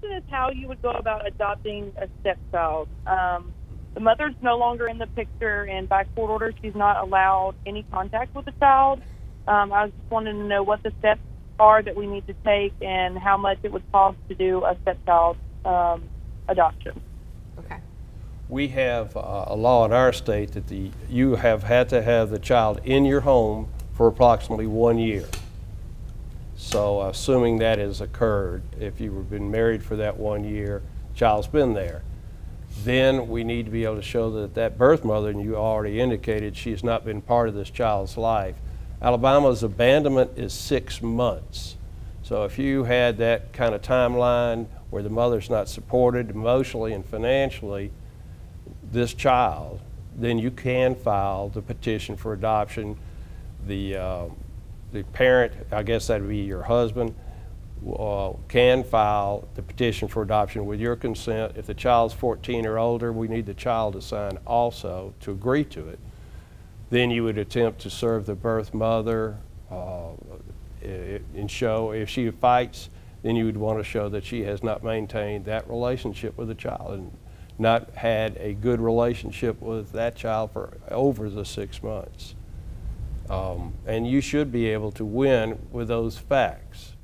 question is how you would go about adopting a stepchild. Um, the mother's no longer in the picture, and by court order, she's not allowed any contact with the child. Um, I was just wanting to know what the steps are that we need to take and how much it would cost to do a stepchild um, adoption. Okay. We have uh, a law in our state that the, you have had to have the child in your home for approximately one year. So assuming that has occurred, if you've been married for that one year, child's been there, then we need to be able to show that that birth mother, and you already indicated she has not been part of this child's life. Alabama's abandonment is six months. So if you had that kind of timeline where the mother's not supported emotionally and financially, this child, then you can file the petition for adoption. The, uh, the parent, I guess that would be your husband, uh, can file the petition for adoption with your consent. If the child's 14 or older, we need the child to sign also to agree to it. Then you would attempt to serve the birth mother uh, and show, if she fights, then you would want to show that she has not maintained that relationship with the child and not had a good relationship with that child for over the six months. Um, and you should be able to win with those facts.